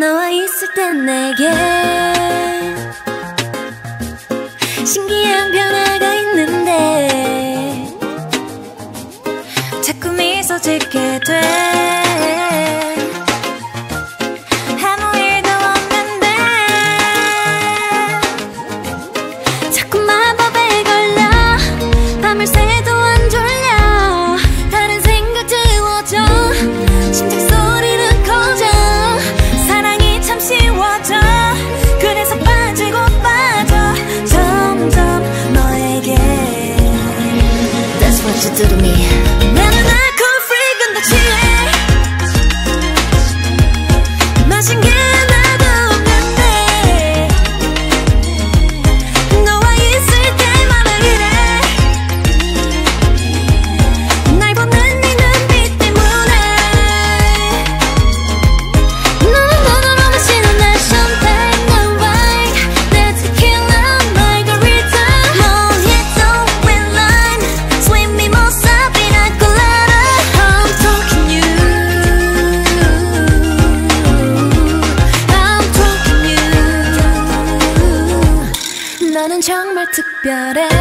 너와 있을 땐 내게 신기한 변화가 있는데 자꾸 미소 짓게 돼. 별에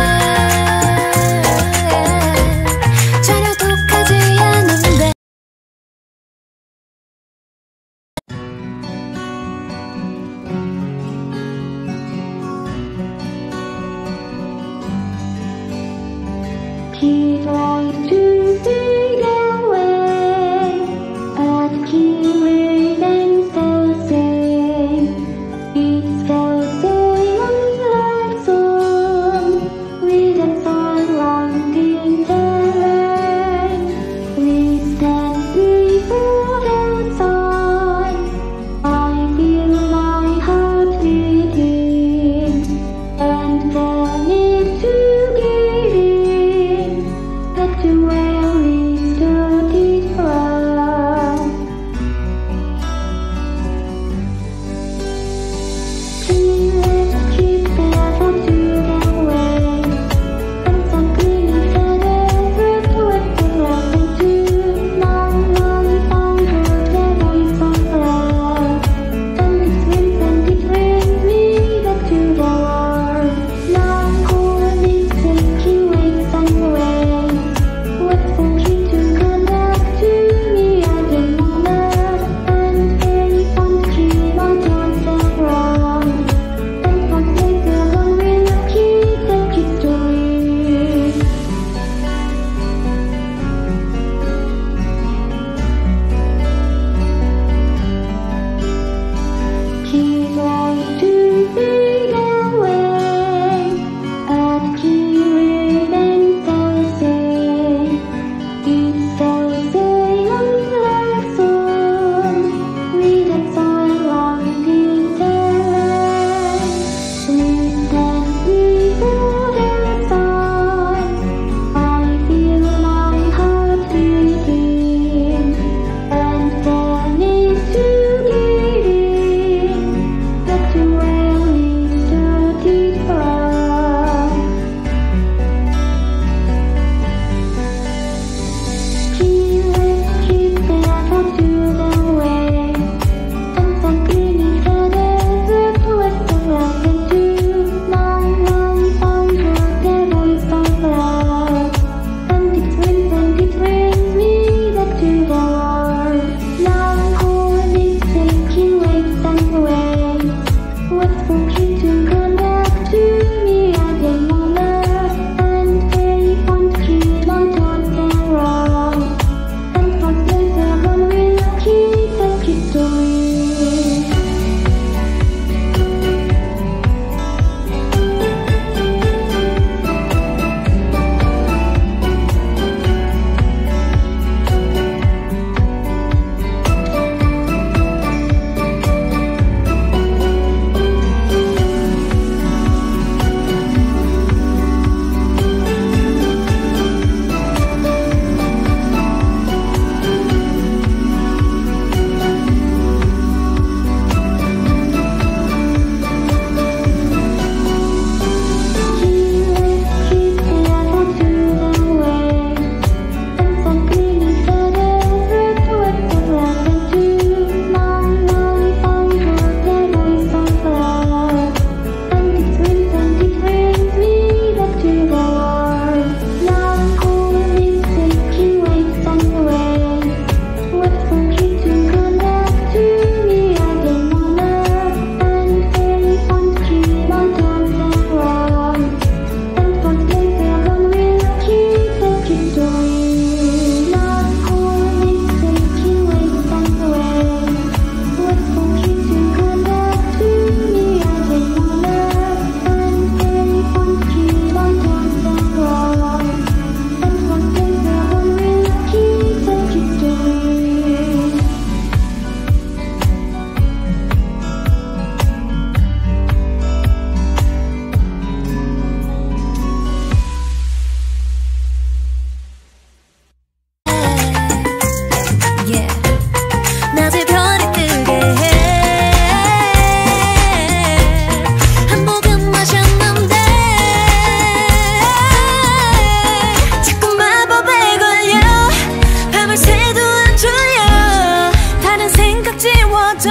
지워져.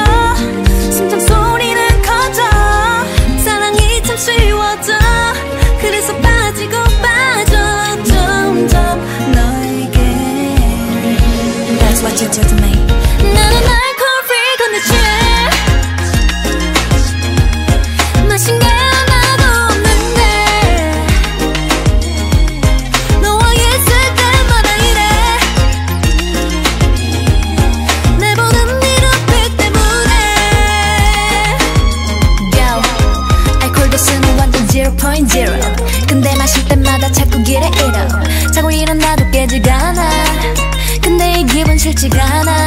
심장 소리는 커져. 사랑이 참 쉬워져. 그래서 빠지고 빠져. 점점 너에게. That's what you do to me. zero 근데 마실 때마다 자꾸 길에 잃어 자고 일어나도 깨지가 않아. 근데 이 기분 싫지가 않아.